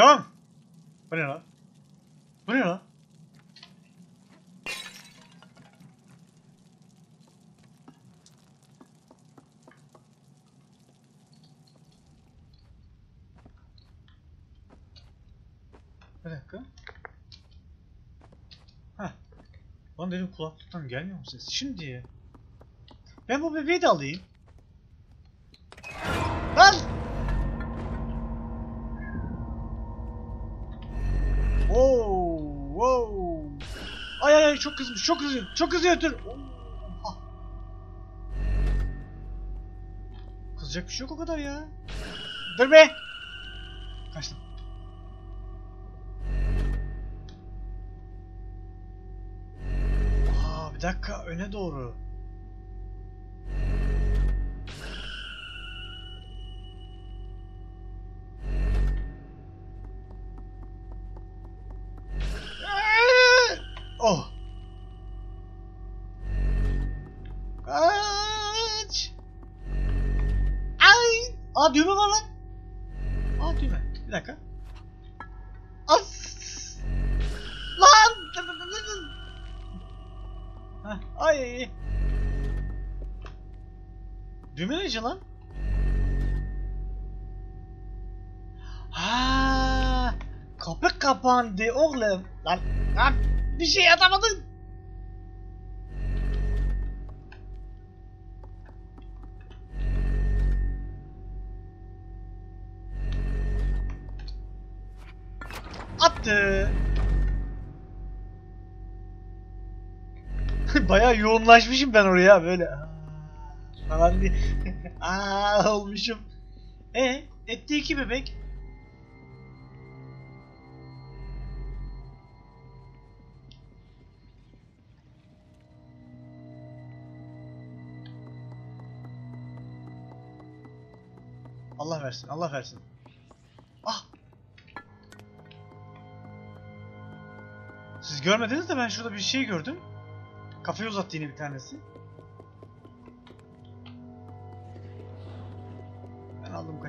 Tamam. Bu ne lan? Bu ne lan? Bir dakika. Heh. Lan dedim kulaklıktan gelmiyor mu ses? Şimdi. Ben bu bebeği de alayım. Çok kızmış, çok kızıyor, çok kızıyor dur. Oha. Kızacak bir şey yok o kadar ya. Dur be. Kaçtım. Aa bir dakika öne doğru. Düğme lan? Ha, kapı kapandı oğlum. Lan, lan bir şey atamadın. Attı. Bayağı yoğunlaşmışım ben oraya böyle. Falan diye. Aa olmuşum. E etti iki bebek. Allah versin, Allah versin. Ah! Siz görmediniz de ben şurada bir şey gördüm. Kafayı uzattı yine bir tanesi.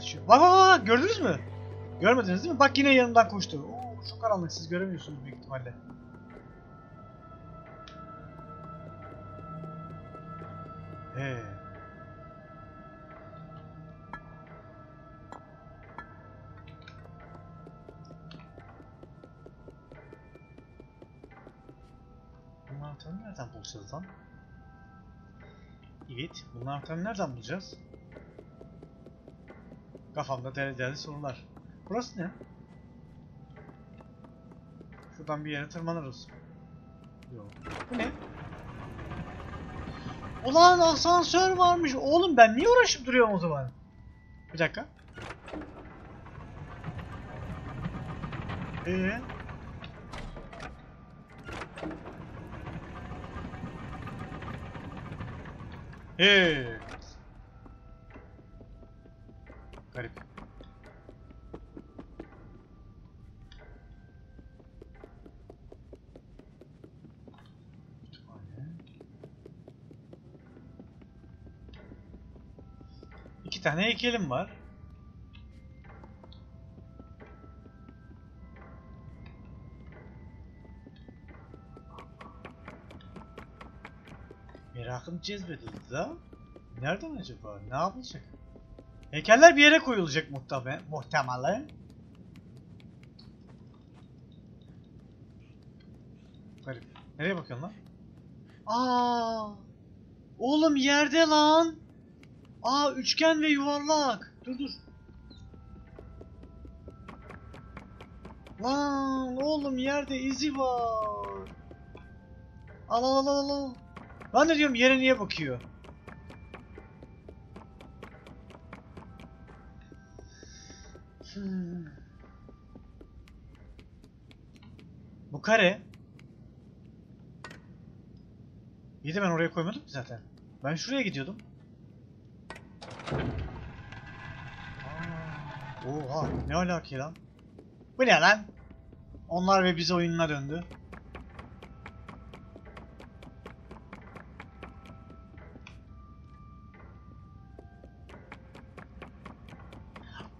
Kaçıyor. Bak bak bak gördünüz mü? Görmediniz değil mi? Bak yine yanımdan koştu. Oo, çok karanlık siz göremiyorsunuz büyük ihtimalle. He. Bunun nereden bulacağız lan? Evet, bunun anahtarını nereden bulacağız? Kafamda deli sorular. Burası ne? Şuradan bir yere tırmanırız. Yok. Bu ne? Ulan asansör varmış. Oğlum ben niye uğraşıp duruyorum o zaman? Bir dakika. Ee? Hey. Heykelim var. Merakım cezbedildi da. Nereden acaba? Ne yapılacak? Heykeller bir yere koyulacak muhtemelen. Muhtemelen. Garip. Nereye bakıyorsun lan? Aa! Oğlum yerde lan. Aa üçgen ve yuvarlak. Dur dur. Lan oğlum yerde izi var. Al al al al. Ben de diyorum yere niye bakıyor? Hmm. Bu kare. İyi de ben oraya koymadım zaten. Ben şuraya gidiyordum. Oha ne alaka lan? Bu ne lan? Onlar ve biz oyununa döndü.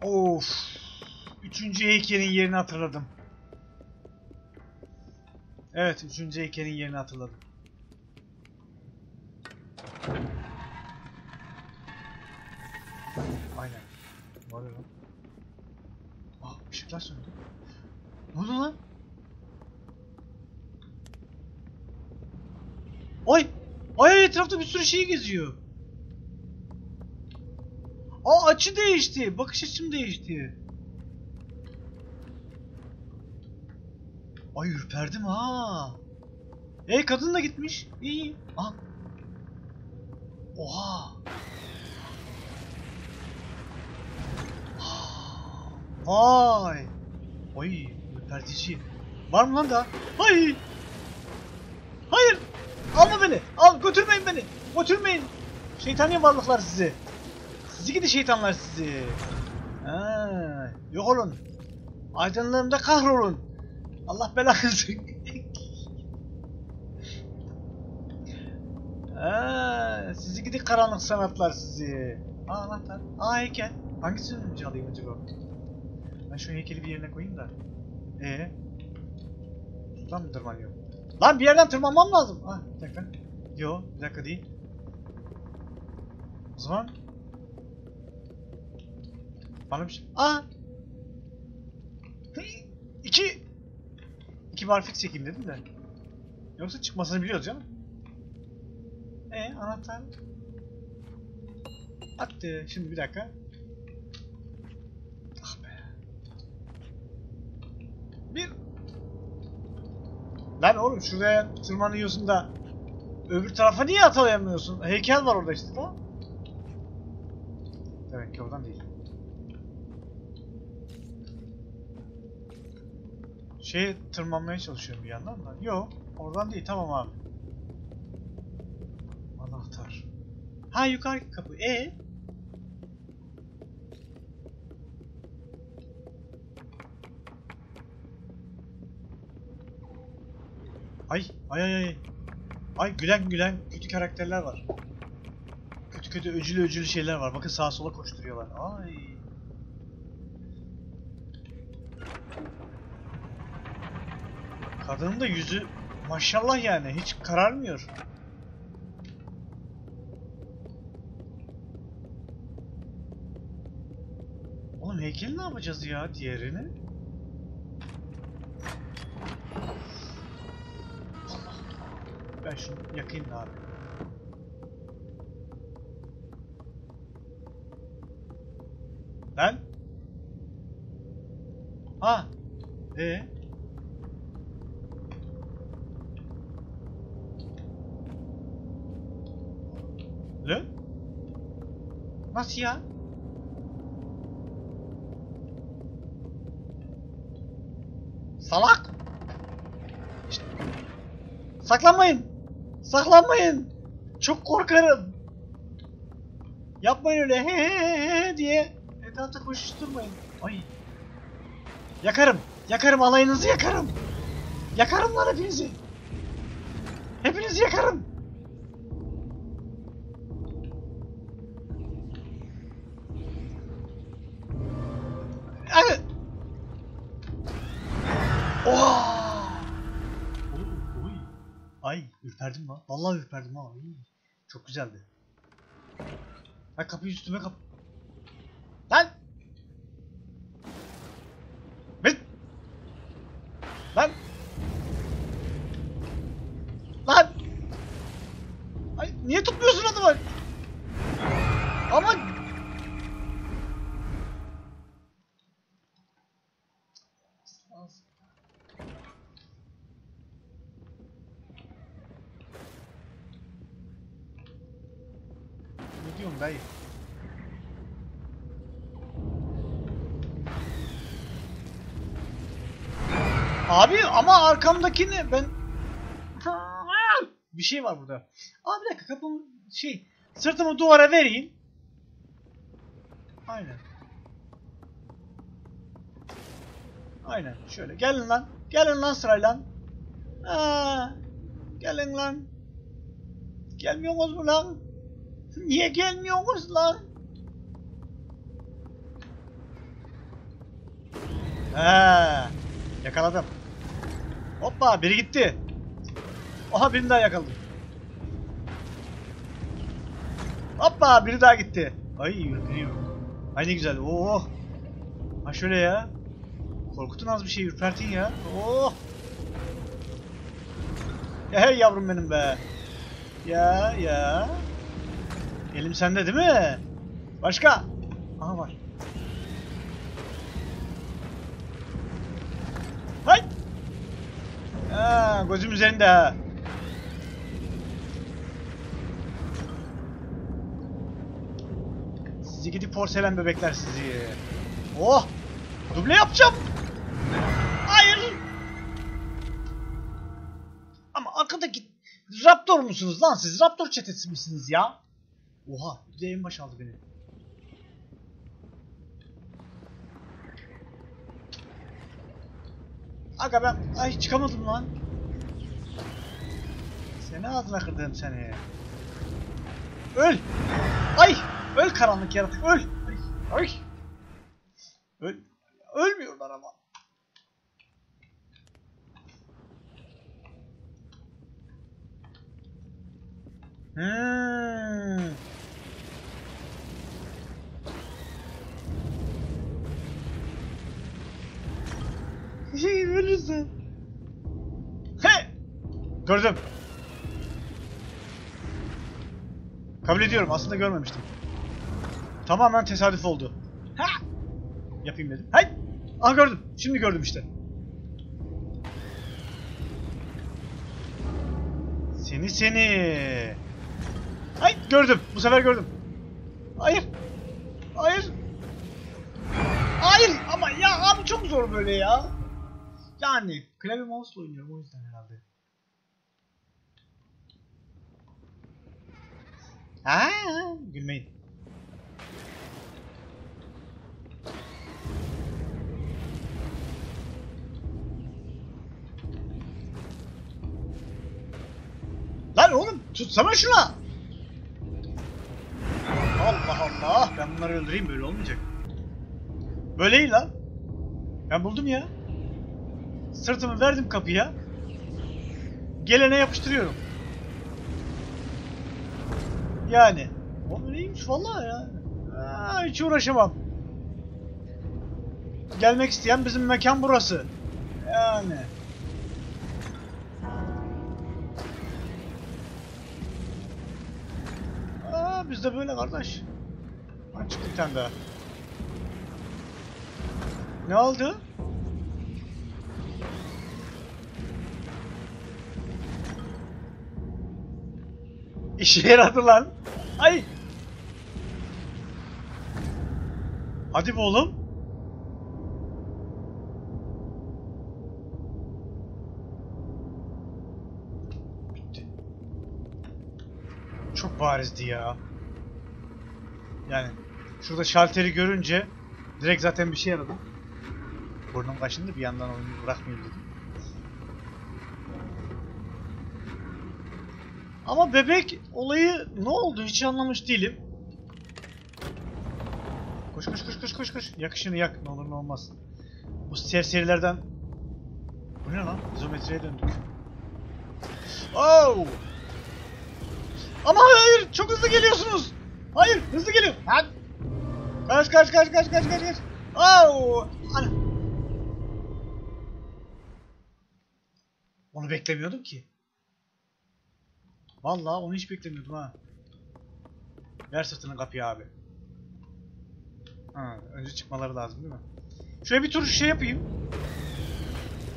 Of. üçüncü heykelin yerini hatırladım. Evet, üçüncü heykelin yerini hatırladım. Lan? Aa, ışıklar söndü. Ne oldu lan? Ay! Ay etrafta bir sürü şey geziyor. Aa açı değişti. Bakış açım değişti. Ay ürperdim ha. Ey kadın da gitmiş. İyi. Aha. Oha. Vay. Oy ürpertici. Var mı lan daha? Hayır. Hayır. Alma beni. Al götürmeyin beni. Götürmeyin. Şeytani varlıklar sizi. Sizi gidi şeytanlar sizi. Ha, yok olun. Aydınlığımda kahrolun. Allah belanızı. ha, sizi gidi karanlık sanatlar sizi. Aa anahtar. Aa heykel. Hangisini alayım acaba? Ben şu heykeli bir yerine koyayım da. Ee? Şuradan mı tırmanıyorum? Lan bir yerden tırmanmam lazım. Ha bir dakika. Yo bir dakika değil. O zaman bana bir şey... Aa! İki! İki barfix çekeyim dedim de. Yoksa çıkmasını biliyoruz canım. Ee anahtar. Attı. Şimdi bir dakika. Ah be. Bir. Lan oğlum şuraya tırmanıyorsun da öbür tarafa niye atlayamıyorsun? Heykel var orada işte tamam. Demek ki oradan değil. Şeye tırmanmaya çalışıyorum bir yandan da. Yok, oradan değil. Tamam abi. Anahtar. Ha yukarı kapı. E Ay, ay ay ay. Gülen gülen kötü karakterler var. Kötü kötü öcülü öcülü şeyler var. Bakın sağa sola koşturuyorlar. Ay. Kadının da yüzü maşallah yani hiç kararmıyor. Oğlum heykeli ne yapacağız ya diğerini? Ben şunu yakayım da abi. Ben? Ha. E. Ne? Nasıl ya? Salak! Saklanmayın! Saklanmayın! Çok korkarım! Yapmayın öyle he he he diye etrafta koşuşturmayın. Ay! Yakarım! Yakarım alayınızı yakarım! Yakarım lan hepinizi! Hepinizi yakarım! Ay ürperdim lan. Vallahi ürperdim ha. Çok güzeldi. Ay kapıyı üstüme kap. Abi ama arkamdakini ben... Bir şey var burada. Abi bir dakika kapımı şey sırtımı duvara vereyim. Aynen. Aynen şöyle gelin lan. Gelin lan sırayla. Aa, gelin lan. Gelmiyorsunuz mu lan? Niye gelmiyorsunuz lan? He, yakaladım. Hoppa biri gitti. Oha birini daha yakaladım. Hoppa biri daha gitti. Ay ürperiyor. Ay ne güzel. Oh. Ha şöyle ya. Korkutun az bir şey ürpertin ya. Oh. Hey yavrum benim be. Ya ya. Elim sende değil mi? Başka? Aha var. Gözüm üzerinde ha. Sizi gidip porselen bebekler sizi. Oh! Duble yapacağım. Hayır. Ama arkadaki Raptor musunuz lan siz? Raptor çetesi misiniz ya? Oha, bir en baş aldı beni. Aga ben ay çıkamadım lan. Seni ağzına kırdım seni. Öl! Ay! Öl karanlık yaratık öl! Ay! Öl! Ölmüyorlar ama. Hmm. Şey ölürsün. He! Gördüm. Kabul ediyorum. Aslında görmemiştim. Tamamen tesadüf oldu. Ha! Yapayım dedim. Hay! Aha gördüm. Şimdi gördüm işte. Seni seni. Hay gördüm. Bu sefer gördüm. Hayır. Hayır. Hayır ama ya abi çok zor böyle ya. Yani klavye mouse'la oynuyorum o yüzden herhalde. Ha, gülmeyin. Lan oğlum tutsana şuna. Allah Allah ben bunları öldüreyim böyle olmayacak. Böyle iyi lan. Ben buldum ya. Sırtımı verdim kapıya. Gelene yapıştırıyorum. Yani. O iyiymiş vallahi ya. Aa, hiç uğraşamam. Gelmek isteyen bizim mekan burası. Yani. Aa, biz de böyle kardeş. Ha, çıktı bir tane daha. Ne oldu? İşe yaradı lan. Ay. Hadi be oğlum. Bitti. Çok barizdi ya. Yani şurada şalteri görünce direkt zaten bir şey yaradı. Burnum kaşındı bir yandan oyunu bırakmayayım dedim. Ama bebek olayı ne oldu hiç anlamış değilim. Koş koş koş koş koş koş. Yakışını yak ne olur ne olmaz. Bu serserilerden... Bu ne lan? İzometriye döndük. Oh! Ama hayır çok hızlı geliyorsunuz. Hayır hızlı geliyor. Lan! Kaç kaç kaç kaç kaç kaç kaç. Oh! Ana. Onu beklemiyordum ki. Vallahi onu hiç beklemiyordum ha. Ver sırtını kapıya abi. Ha, önce çıkmaları lazım değil mi? Şöyle bir tur şey yapayım.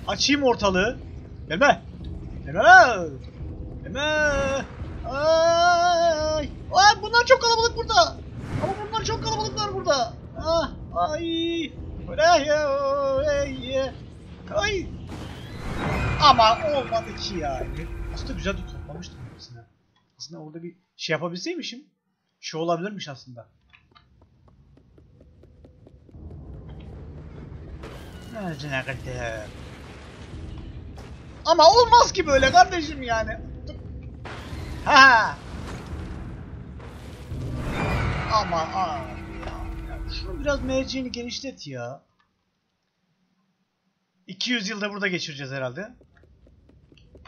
Açayım ortalığı. Gelme. Gelme. Gelme. Ay. Ay bunlar çok kalabalık burada. Ama bunlar çok kalabalıklar burada. Ah, ay. Ay. Ama olmadı ki ya. Aslında güzel de toplamıştım. Aslında orada bir şey yapabilseymişim. Şey olabilirmiş aslında. Ne kadar. Ama olmaz ki böyle kardeşim yani. Ha. Ama ya şunu biraz merceğini genişlet ya. 200 yılda burada geçireceğiz herhalde.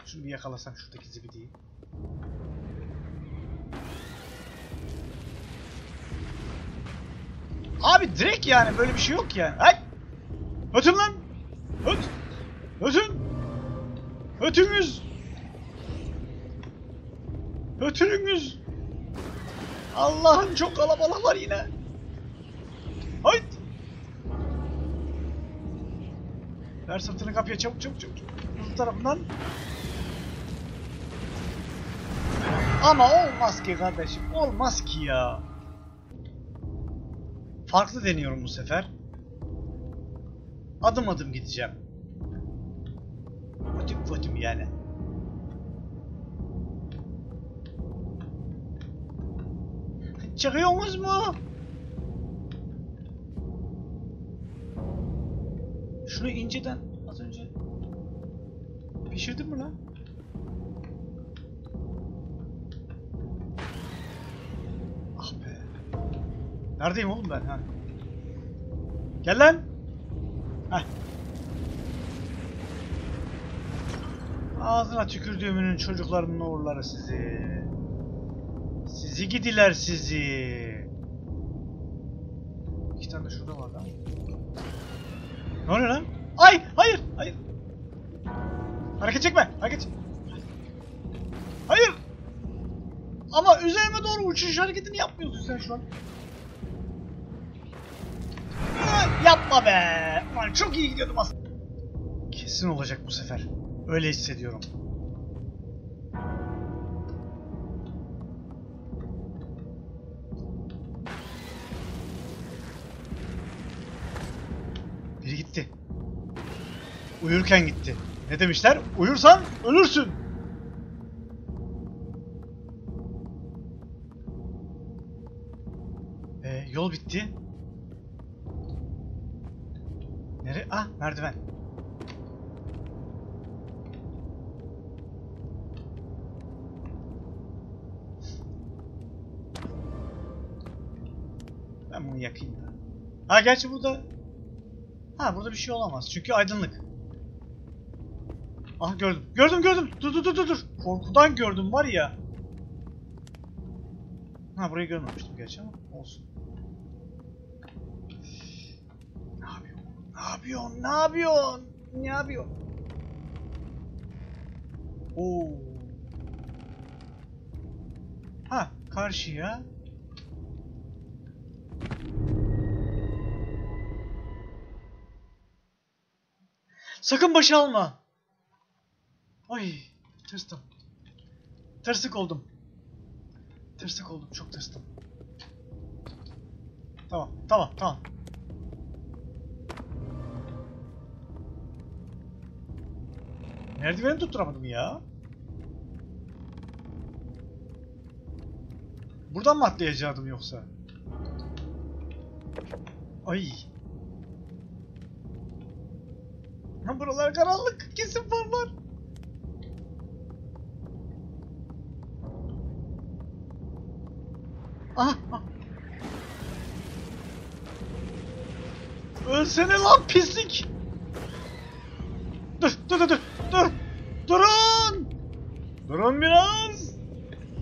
Şunu bir yakalasam şuradaki zibidiyi. Abi direkt yani böyle bir şey yok yani. Ay! Ötün lan! Öt! Ötün! Ötünüz! Ötünüz! Allah'ım çok kalabalık var yine. Hayt! Ver sırtını kapıya çabuk çabuk çabuk. Bu tarafından. Ama olmaz ki kardeşim. Olmaz ki ya. Farklı deniyorum bu sefer. Adım adım gideceğim. Ötüm fötüm yani. Çıkıyorsunuz mu? Şunu inceden az önce pişirdin mi lan? Neredeyim oğlum ben ha? Gel lan. Heh. Ağzına tükürdüğümünün çocuklarının oğulları sizi. Sizi gidiler sizi. İki tane şurada vardı ama. Ne oluyor lan? Ay! Hayır! Hayır! Hareket çekme! Hareket çek- Hayır! Ama üzerime doğru uçuş hareketini yapmıyorsun sen şu an. Yapma be! Ulan çok iyi gidiyordum aslında. Kesin olacak bu sefer. Öyle hissediyorum. Biri gitti. Uyurken gitti. Ne demişler? Uyursan ölürsün. Ee, yol bitti. Ah merdiven. Ben bunu yakayım da. Ha gerçi burada... Ha burada bir şey olamaz. Çünkü aydınlık. Ah gördüm. Gördüm gördüm. Dur dur dur dur. Korkudan gördüm var ya. Ha burayı görmemiştim gerçi ama olsun. Ne yapıyorsun? Ne yapıyorsun? Ne yapıyorsun? Ne yapıyorsun? Oo. Ha karşıya. Sakın başa alma. Ay tırstım. Tırsık oldum. Tırsık oldum. Çok tırstım. Tamam tamam tamam. Merdiveni tutturamadım ya. Buradan mı atlayacaktım yoksa? Ay. Ha buralar karanlık. Kesin farlar. Aha. aha. Ölsene lan pislik. Dur dur dur dur. Dur. Durun. Durun biraz.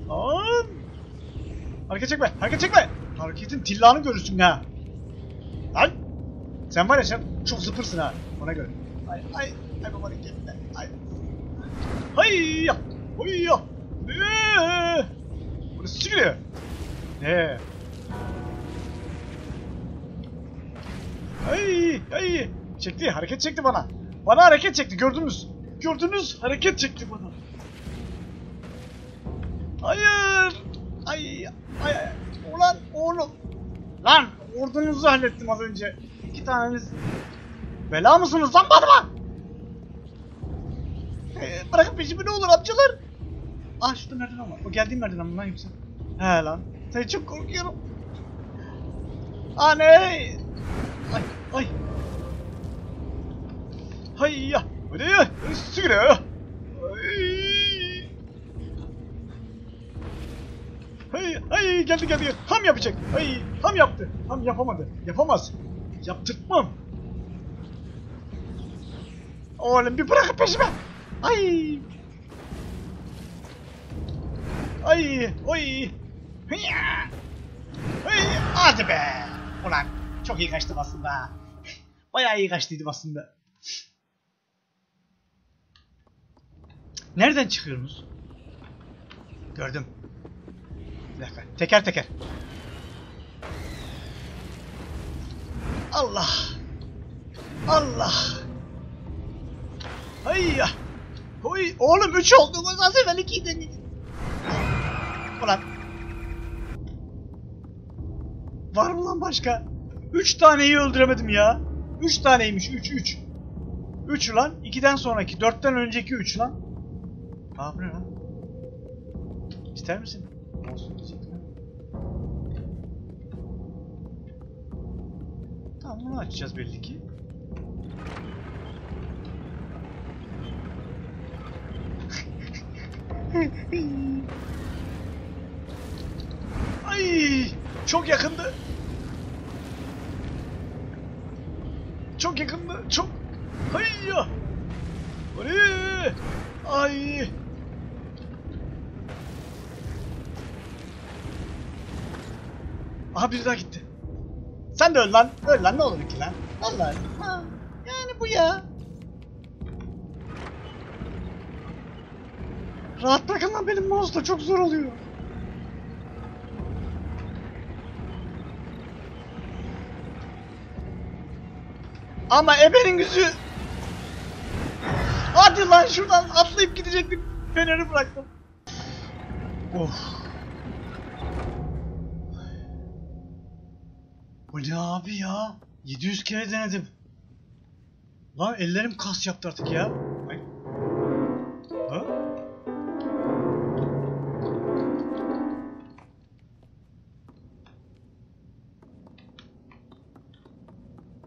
Lan. Hareket çekme. Hareket çekme. Hareketin tillanı görürsün ha. Lan. Sen var ya sen çok zıpırsın ha. Ona göre. Ay ay ay baba hareketle. Ay. Hay ya. Hay ya. Ne? Burası çıkıyor. Ne? Ay ay. Çekti hareket çekti bana. Bana hareket çekti gördünüz. Gördünüz hareket çekti bana. Hayır. Ay ay ay. Ulan oğlum. Lan ordunuzu hallettim az önce. İki taneniz. Bela mısınız lan bana? Ee, bırakın peşimi ne olur amcalar. Ah şurada merdiven var. O geldiğim merdiven bundan yüksek. He lan. Seni çok korkuyorum. Anne. Ay ay. Hay ya. Hadi ya. Sigara ya. Ay. Hay geldi geldi. Ham yapacak. Hay ham yaptı. Ham yapamadı. Yapamaz. Yaptırtmam. Oğlum bir bırakın peşime. Ay. Ay. Oy. Hıya. Ay. Hadi be. Ulan çok iyi kaçtım aslında. Bayağı iyi kaçtıydım aslında. Nereden çıkıyorsunuz? Gördüm. Bir dakika. Teker teker. Allah. Allah. Hayya. Oy, oğlum 3 oldu. Az evvel 2'ydi. Ulan. Var mı lan başka? 3 taneyi öldüremedim ya. 3 taneymiş. 3 3. 3 lan. 2'den sonraki. 4'ten önceki 3 lan. Aa bu ne lan? İster misin? Olsun diyecektim. Tamam bunu açacağız belli ki. Ay, çok yakındı. Çok yakındı. Çok. Hayya. Oraya. Ay. Aha biri daha gitti. Sen de öl lan. Öl lan ne olur ki lan. Allah. Ha, yani bu ya. Rahat bırakın lan benim mouse da çok zor oluyor. Ama ebenin gücü. Hadi lan şuradan atlayıp gidecektim. Feneri bıraktım. Of. Bu ne abi ya? 700 kere denedim. Lan ellerim kas yaptı artık ya. Ay. Ha?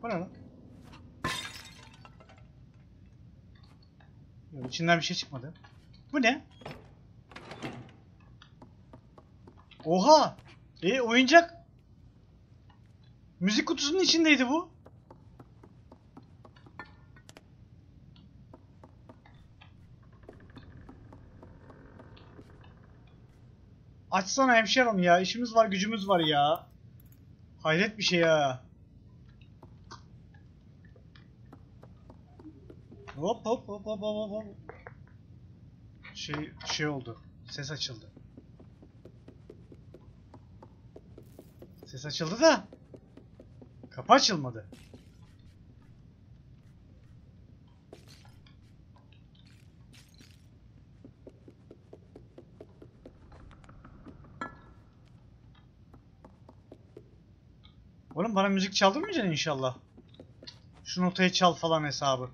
Bu ne lan? Yok, içinden bir şey çıkmadı. Bu ne? Oha! E oyuncak. Müzik kutusunun içindeydi bu. Açsana hemşerim ya. İşimiz var, gücümüz var ya. Hayret bir şey ya. Hop hop hop hop hop hop. Şey şey oldu. Ses açıldı. Ses açıldı da kapı açılmadı. Oğlum bana müzik çaldırmayacaksın inşallah. Şu notayı çal falan hesabı.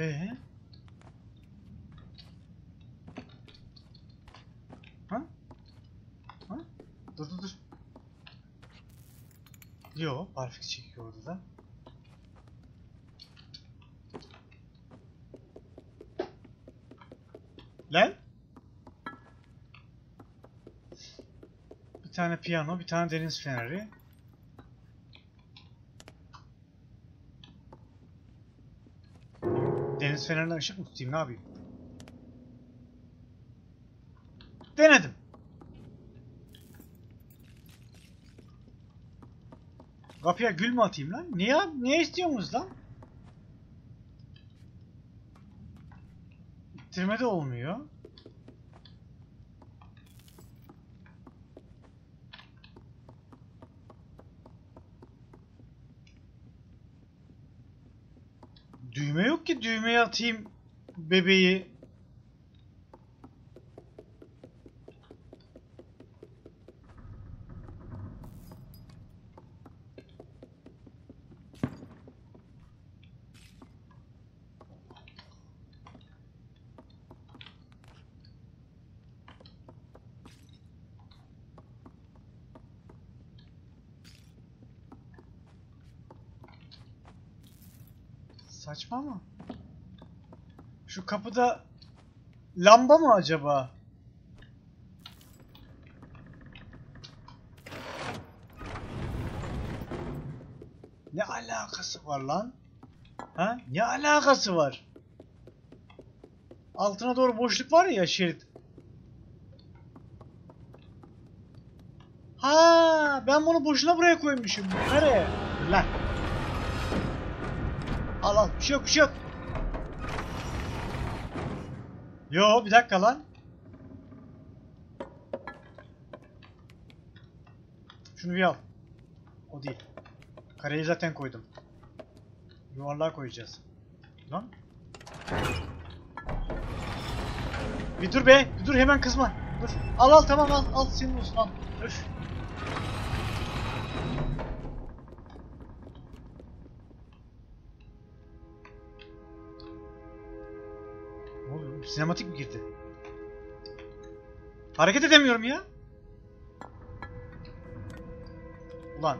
Ee? Ha? Ha? Dur dur dur. Yo, barfik çekiyor orada da. Lan? Bir tane piyano, bir tane deniz feneri. Deniz fenerinden ışık mı tutayım ne yapayım? Denedim. Kapıya gül mü atayım lan? Niye, niye istiyorsunuz lan? İttirme de olmuyor. Düğme yok ki düğmeye atayım bebeği. Ama. Şu kapıda lamba mı acaba? Ne alakası var lan? Ha? Ne alakası var? Altına doğru boşluk var ya şerit. Ha, ben bunu boşuna buraya koymuşum. Nereye? Lan. Al al. Bir şey yok, bir şey yok. Yo, bir dakika lan. Şunu bir al. O değil. Kareyi zaten koydum. Yuvarlığa koyacağız. Lan. Bir dur be. Bir dur hemen kızma. Dur. Al al tamam al. Al senin olsun al. Öf. Sinematik mi girdi? Hareket edemiyorum ya. Ulan.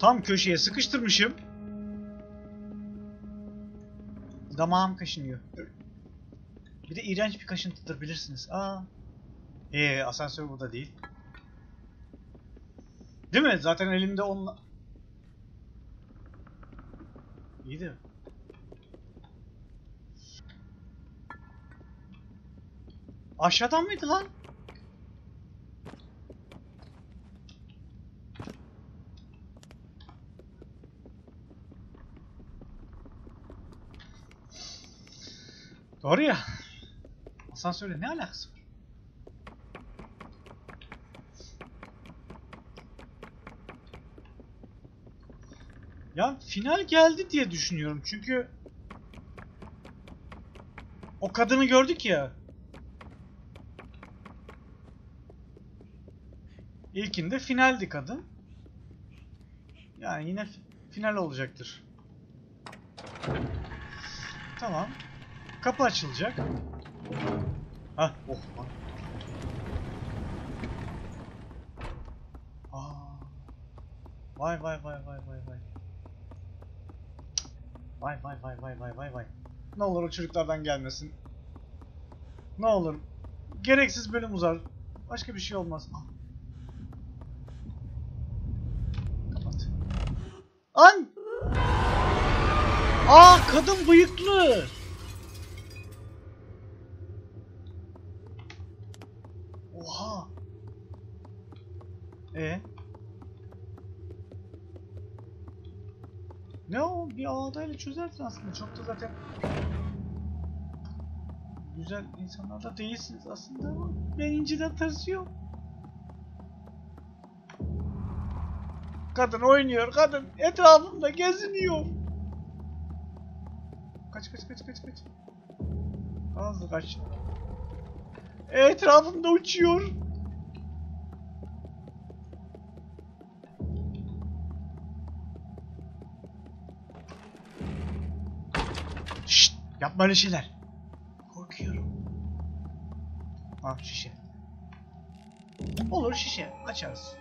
Tam köşeye sıkıştırmışım. Damağım kaşınıyor. Bir de iğrenç bir kaşıntıdır bilirsiniz. Aa. Ee, asansör burada değil. Değil mi? Zaten elimde onunla... İyi de. Aşağıdan mıydı lan? Doğru ya. Asansörle ne alakası var? Ya final geldi diye düşünüyorum çünkü o kadını gördük ya. İlkinde finaldi kadın. Yani yine fi- final olacaktır. Tamam. Kapı açılacak. Hah, oh lan. Aa. Vay vay vay vay vay vay. Vay vay vay vay vay vay vay. Ne olur o çocuklardan gelmesin. Ne olur. Gereksiz bölüm uzar. Başka bir şey olmaz. Ah. Kapat. An! Aa kadın bıyıklı. Oha. E Ne o? Bir ağdayla çözersin aslında. Çok da zaten güzel insanlar da değilsiniz aslında ama ben inciden tırsıyorum. Kadın oynuyor, kadın etrafımda geziniyor. Kaç kaç kaç kaç kaç. Az kaç. Etrafımda uçuyor. Yapma öyle şeyler. Korkuyorum. Ah şişe. Olur şişe, açarız.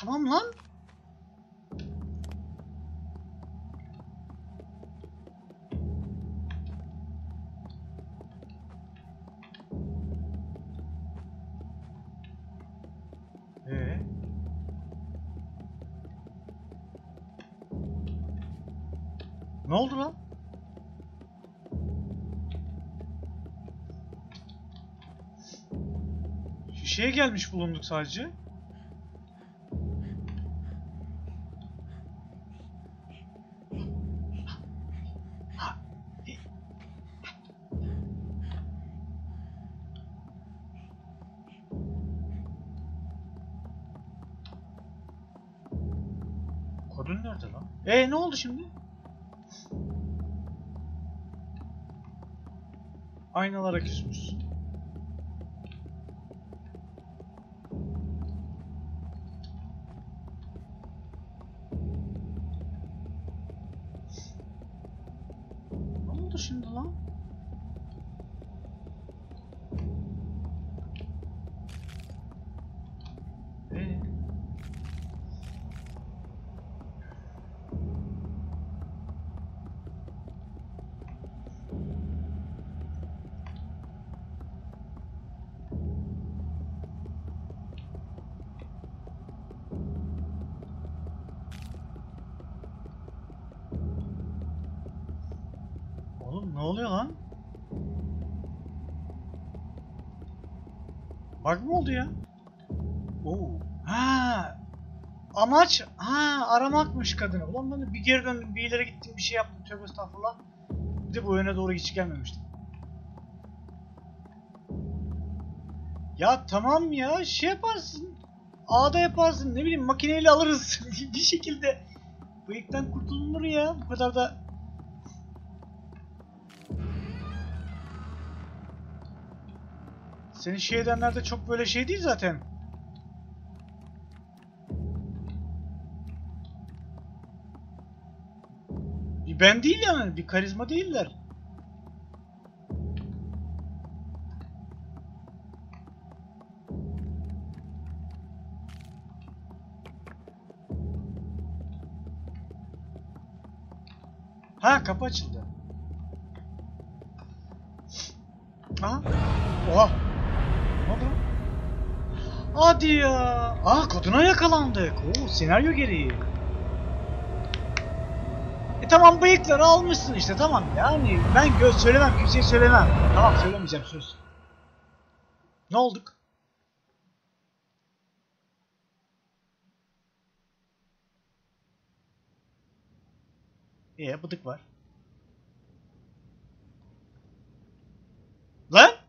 Tamam lan. Gelmiş bulunduk sadece. Kodun nerede lan? E ne oldu şimdi? Aynalara küsmüşsün. Ne oldu şimdi lan? oluyor lan? Bug mı oldu ya? Oo. Ha. Amaç ha aramakmış kadını. Ulan ben bir geri döndüm, bir ileri gittim, bir şey yaptım. Tövbe estağfurullah. Bir de bu yöne doğru hiç gelmemiştim. Ya tamam ya şey yaparsın. A'da yaparsın ne bileyim makineyle alırız bir şekilde. Bıyıktan kurtulunur ya bu kadar da. Seni şey edenler de çok böyle şey değil zaten. Bir ben değil yani bir karizma değiller. Ha kapı açıldı. Aha. Oha. Hadi ya. Aa kadına yakalandık. Oo senaryo gereği. E tamam bıyıkları almışsın işte tamam yani ben göz söylemem kimseye söylemem. Tamam söylemeyeceğim söz. Ne olduk? Ee bıdık var. Lan!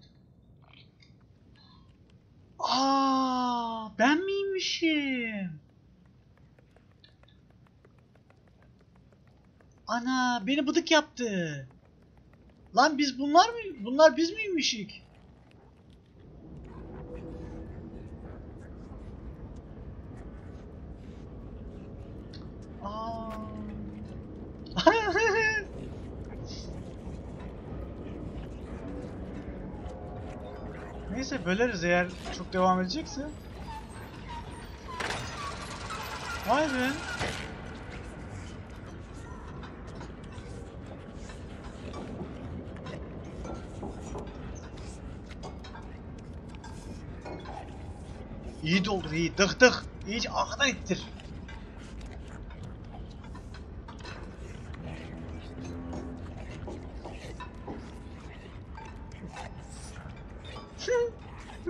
Aa, ben miymişim? Ana, beni bıdık yaptı. Lan biz bunlar mı? Bunlar biz miymişik? Aa. Neyse böleriz eğer çok devam edecekse. Vay be. İyi doldur iyi. Dık dık. İyice arkadan ittir.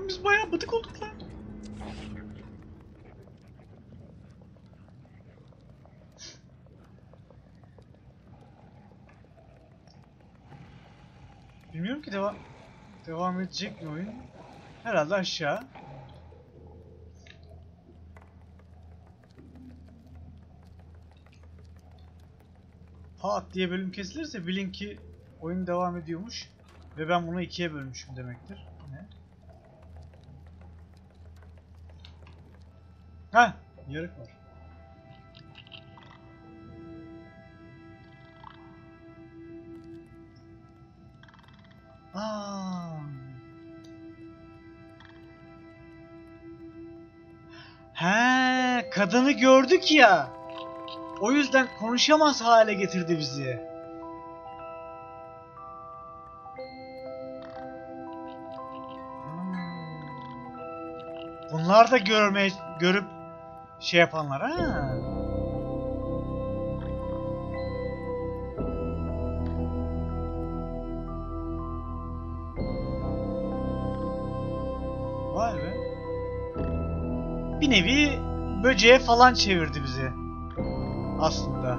Biz bayağı bıdık olduk lan. Bilmiyorum ki devam edecek mi oyun? Herhalde aşağı. Pat diye bölüm kesilirse bilin ki oyun devam ediyormuş ve ben bunu ikiye bölmüşüm demektir. Ne? Ha, yarık var. Kadını gördük ya. O yüzden konuşamaz hale getirdi bizi. Hmm. Bunlar da görmeye görüp şey yapanlar ha. Vay be. Bir nevi böceğe falan çevirdi bizi. Aslında.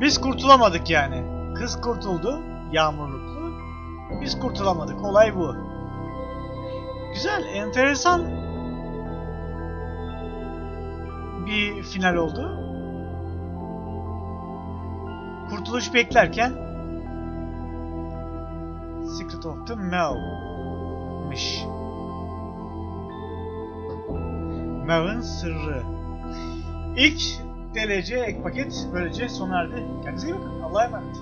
Biz kurtulamadık yani. Kız kurtuldu. Yağmurluklu. Biz kurtulamadık. Olay bu. Güzel, enteresan bir final oldu. Kurtuluş beklerken Secret of the Mel'miş. Mel'in sırrı. İlk DLC ek paket böylece sona erdi. Kendinize iyi bakın. Allah'a emanet.